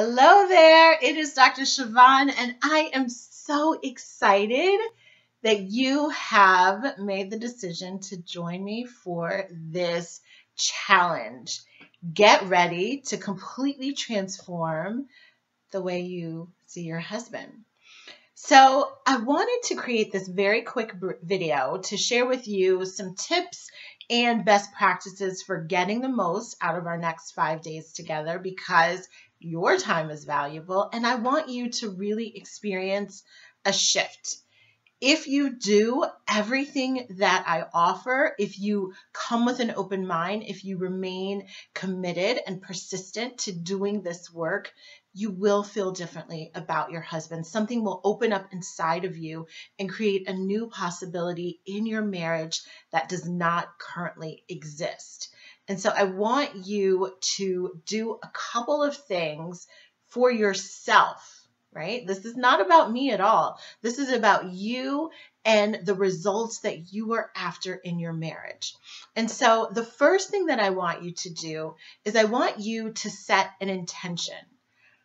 Hello there, it is Dr. Chavonne, and I am so excited that you have made the decision to join me for this challenge. Get ready to completely transform the way you see your husband. So, I wanted to create this very quick video to share with you some tips and best practices for getting the most out of our next five days together because your time is valuable, and I want you to really experience a shift. If you do everything that I offer, if you come with an open mind, if you remain committed and persistent to doing this work, you will feel differently about your husband. Something will open up inside of you and create a new possibility in your marriage that does not currently exist. And so I want you to do a couple of things for yourself, right? This is not about me at all. This is about you and the results that you are after in your marriage. And so the first thing that I want you to do is I want you to set an intention.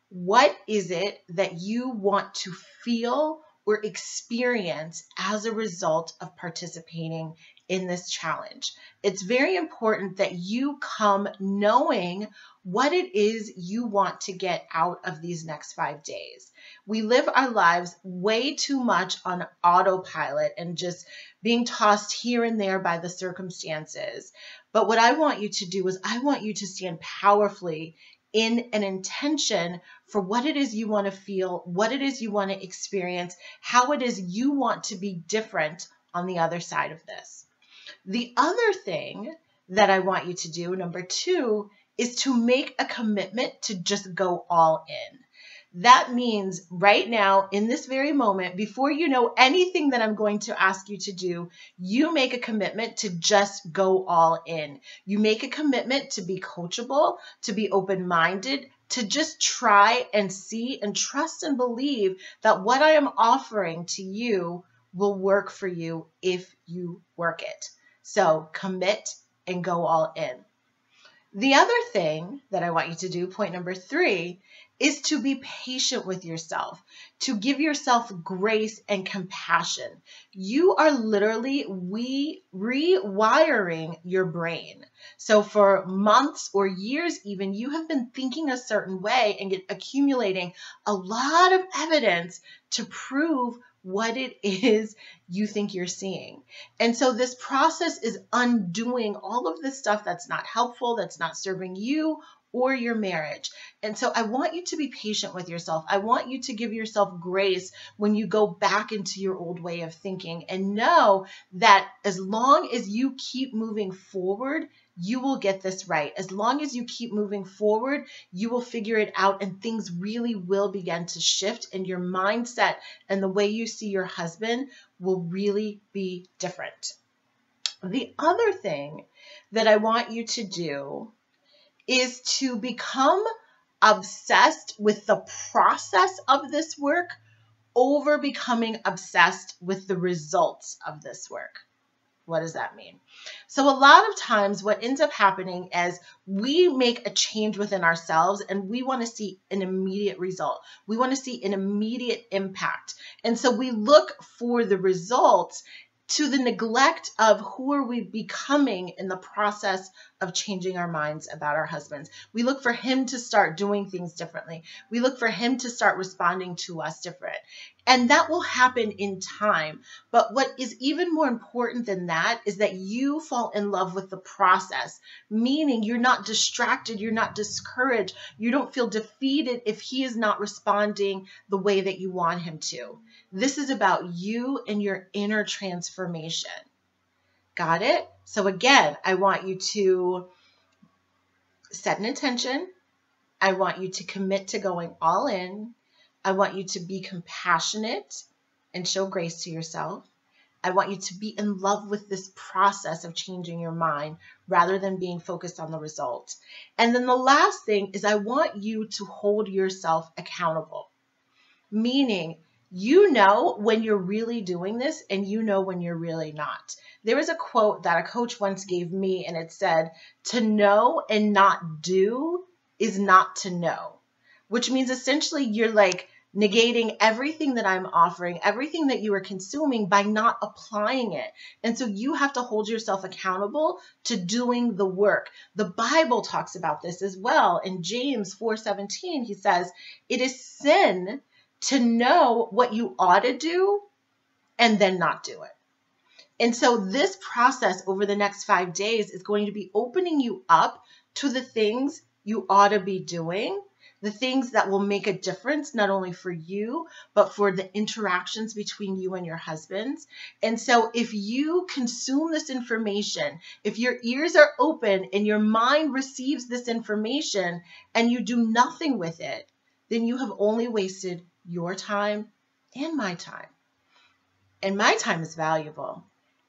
What is it that you want to feel or experience as a result of participating in this challenge. It's very important that you come knowing what it is you want to get out of these next five days. We live our lives way too much on autopilot and just being tossed here and there by the circumstances. But what I want you to do is, I want you to stand powerfully in an intention for what it is you want to feel, what it is you want to experience, how it is you want to be different on the other side of this. The other thing that I want you to do, number two, is to make a commitment to just go all in. That means right now, in this very moment, before you know anything that I'm going to ask you to do, you make a commitment to just go all in. You make a commitment to be coachable, to be open minded, to just try and see and trust and believe that what I am offering to you will work for you if you work it. So commit and go all in. The other thing that I want you to do, point number three, is to be patient with yourself, to give yourself grace and compassion. You are literally we rewiring your brain. So for months or years even, you have been thinking a certain way and accumulating a lot of evidence to prove what it is you think you're seeing. And so this process is undoing all of the stuff that's not helpful, that's not serving you or your marriage. And so I want you to be patient with yourself. I want you to give yourself grace when you go back into your old way of thinking and know that as long as you keep moving forward, you will get this right. As long as you keep moving forward, you will figure it out and things really will begin to shift and your mindset and the way you see your husband will really be different. The other thing that I want you to do is to become obsessed with the process of this work over becoming obsessed with the results of this work. What does that mean? So, a lot of times, what ends up happening is we make a change within ourselves and we want to see an immediate result. We want to see an immediate impact. And so, we look for the results to the neglect of who are we becoming in the process of changing our minds about our husbands. We look for him to start doing things differently. We look for him to start responding to us different. And that will happen in time. But what is even more important than that is that you fall in love with the process, meaning you're not distracted, you're not discouraged, you don't feel defeated if he is not responding the way that you want him to. This is about you and your inner transformation. Got it? So, again, I want you to set an intention. I want you to commit to going all in. I want you to be compassionate and show grace to yourself. I want you to be in love with this process of changing your mind rather than being focused on the result. And then the last thing is, I want you to hold yourself accountable, meaning you know when you're really doing this and you know when you're really not. There was a quote that a coach once gave me, and it said, To know and not do is not to know. which means essentially you're like negating everything that I'm offering, everything that you are consuming by not applying it. And so you have to hold yourself accountable to doing the work. The Bible talks about this as well. In James 4:17, he says, "It is sin to know what you ought to do and then not do it." And so this process over the next 5 days is going to be opening you up to the things you ought to be doing the things that will make a difference, not only for you, but for the interactions between you and your husbands. And so, if you consume this information, if your ears are open and your mind receives this information and you do nothing with it, then you have only wasted your time and my time. And my time is valuable,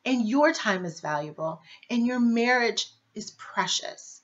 and your time is valuable, and your marriage is precious.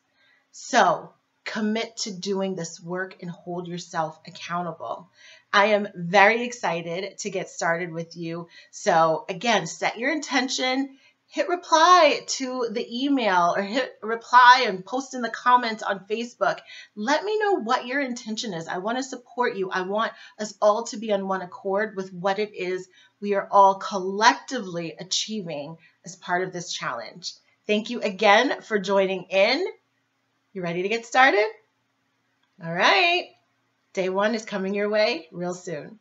So, commit to doing this work and hold yourself accountable. I am very excited to get started with you. So, again, set your intention, hit reply to the email or hit reply and post in the comments on Facebook. Let me know what your intention is. I want to support you. I want us all to be on one accord with what it is we are all collectively achieving as part of this challenge. Thank you again for joining in. You ready to get started? All right. Day one is coming your way real soon.